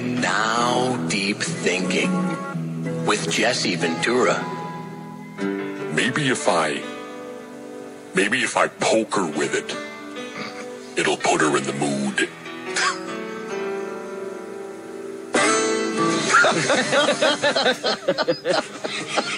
And now deep thinking with Jesse Ventura. Maybe if I, maybe if I poke her with it, it'll put her in the mood.